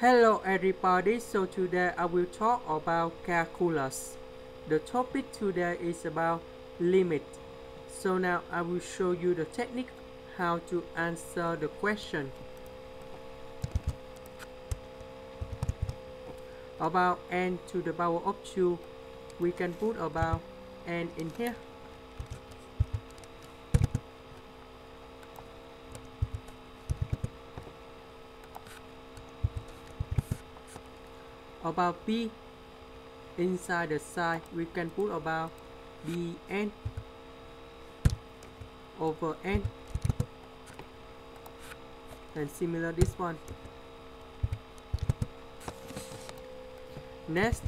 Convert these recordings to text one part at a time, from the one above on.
Hello everybody, so today I will talk about calculus. The topic today is about limit. So now I will show you the technique how to answer the question. About n to the power of 2, we can put about n in here. About b inside the side. We can put about bn over n and similar this one. Next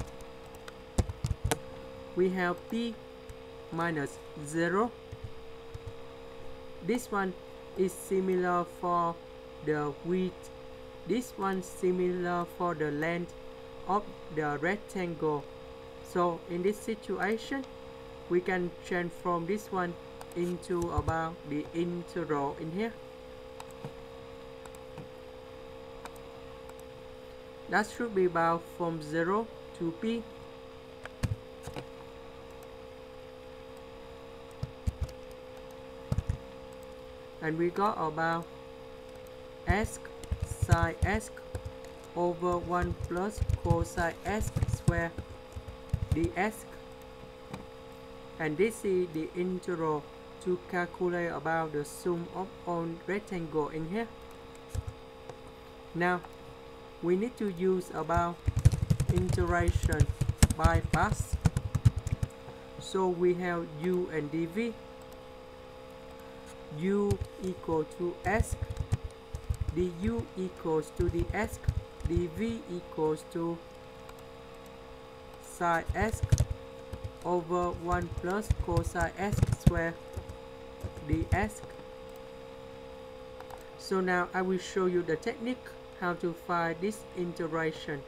we have b minus 0 this one is similar for the width. This one similar for the length of the rectangle. So in this situation we can transform this one into about the integral in here. That should be about from 0 to p. And we got about s sine s over 1 plus cosine s square ds and this is the integral to calculate about the sum of all rectangle in here. Now we need to use about integration by parts so we have u and dv. u equal to s. Du equals to the s dv equals to sine s over 1 plus cosine s square ds so now I will show you the technique how to find this integration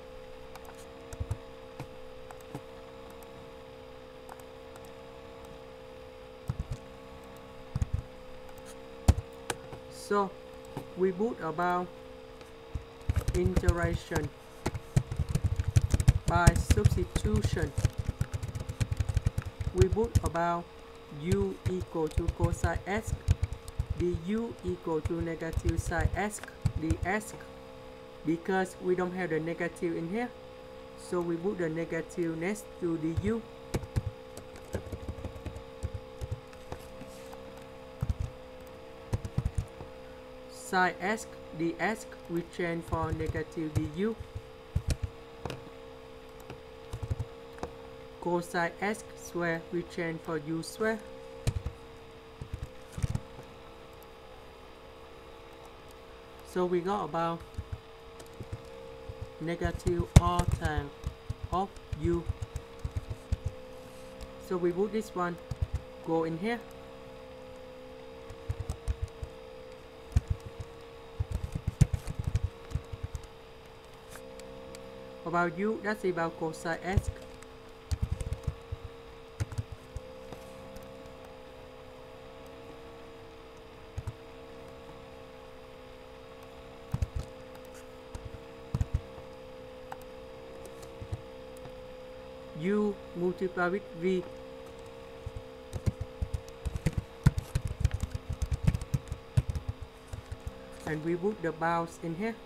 so we put about integration by substitution. We put about u equal to cosine s du equal to negative sine s ds because we don't have the negative in here so we put the negative next to the sine s ds we change for negative du cosine s square we change for u square so we got about negative r times of u so we put this one go in here about u that's about s u multiply with v. And we put the bounds in here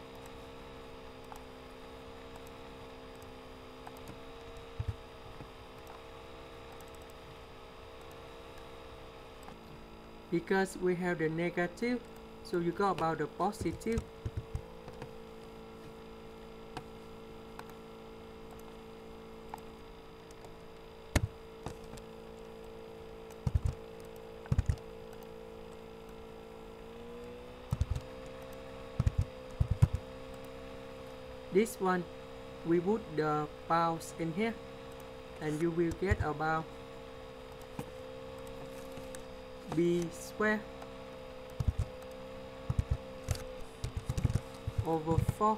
because we have the negative so you got about the positive. This one we put the powers in here and you will get about b square. Over 4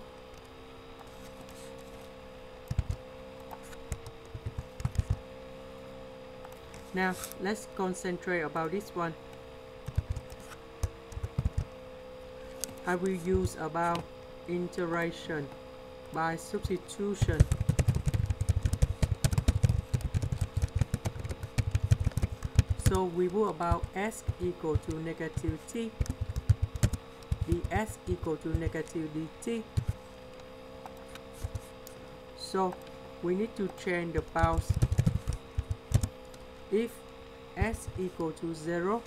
now let's concentrate about this one. I will use about integration by substitution. So we will about s equal to negative t, ds equal to negative dt. So we need to change the bounds. If s equal to 0,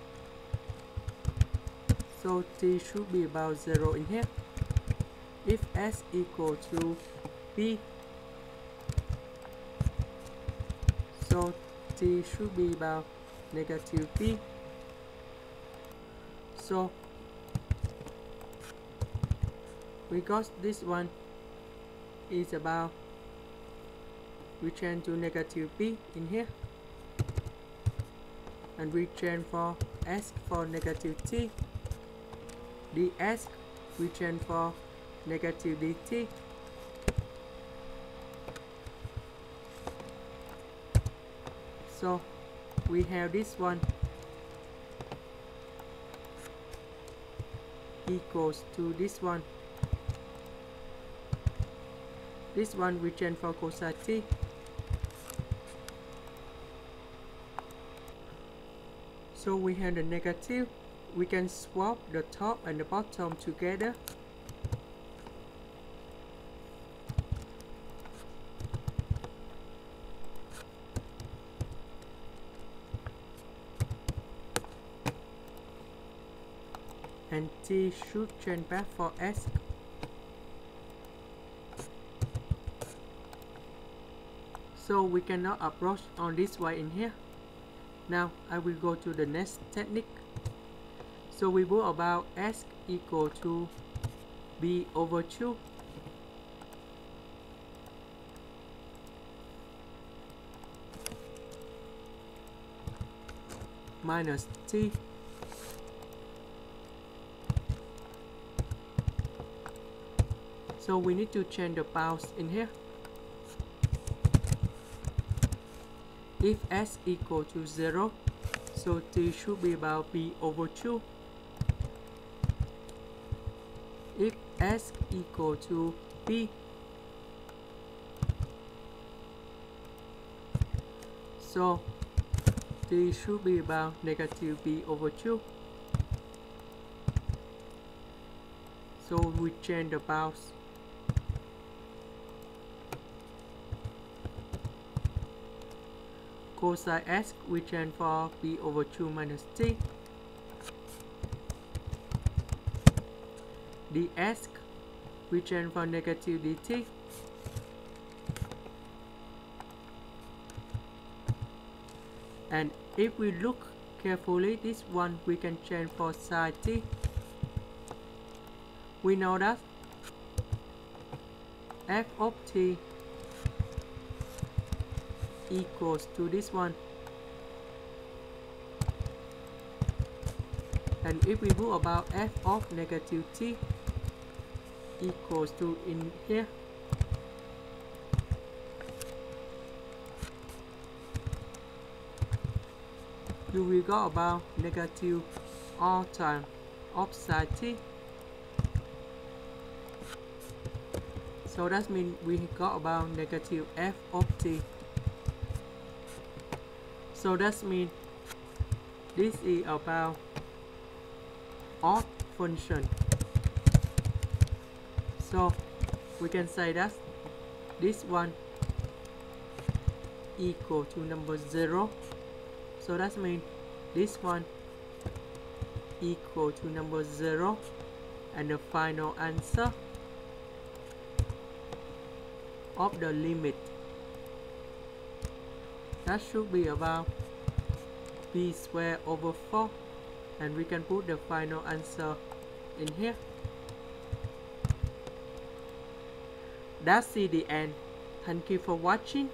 so t should be about 0 in here. If s equal to b, so t should be about negative b. So we got this one is about we change to negative b in here. And we change for s for negative t. Ds we change for negative dt. So we have this one. Equals to this one. This one we change for cosine t so we have the negative. We can swap the top and the bottom together and T should change back for S. So we cannot approach on this way in here. Now I will go to the next technique. So we will about S equal to B over 2 minus T so we need to change the bounds in here. If s equal to 0 so t should be about b over 2 if s equal to b so t should be about negative b over 2 so we change the bounds cosine s we change for b over 2 minus t. Ds we change for negative dt and if we look carefully this one we can change for sine t. We know that f of t equals to this one. And if we do about f of negative t equals to in here you will go about negative all time of sine t? So that means we got about negative f of t so that means this is about odd function. So we can say that this one equal to number 0. So that means this one equal to number 0 and the final answer of the limit that should be about b squared over 4 and we can put the final answer in here. That's the end. Thank you for watching